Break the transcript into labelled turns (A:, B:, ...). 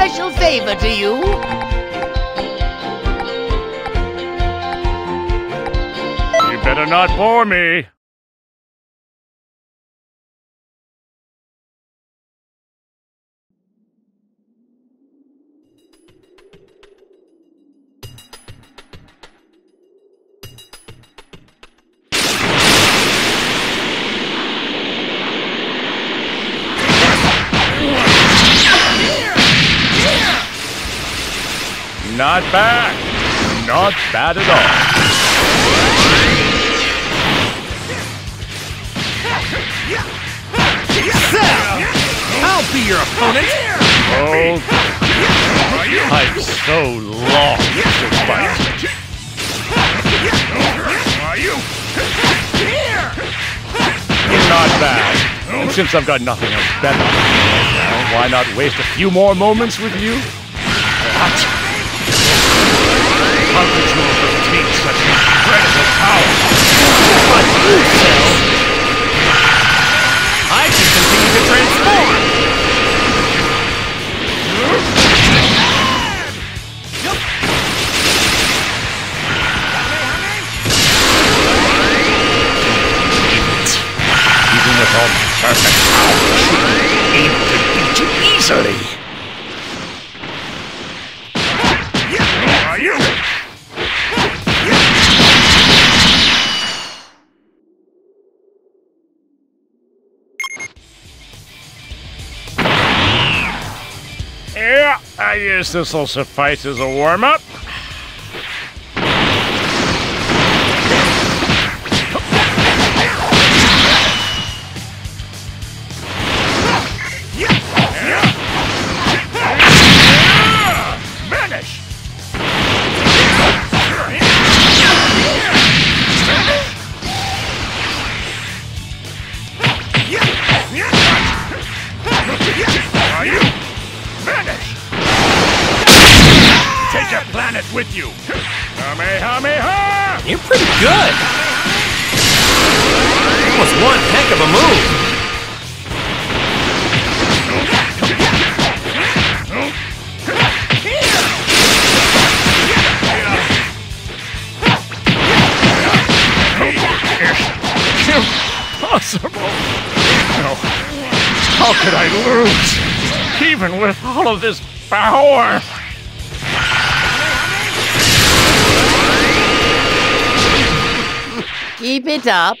A: special favor to you?
B: You better not bore me. Not bad. Not bad at all.
C: I'll be your opponent!
B: Oh, I'm so long to fight. Not bad. And since I've got nothing else better to do right now, why not waste a few more moments with you? What? How could you overtake such incredible power? But Cell,
C: I can continue to transform!
B: perfect power, should be able to beat you easily. Yeah, I guess this will suffice as a warm-up. Kamehameha!
C: You're pretty good! That was one heck of a move!
B: Impossible! No. How could I lose? Even with all of this power!
A: Keep it up.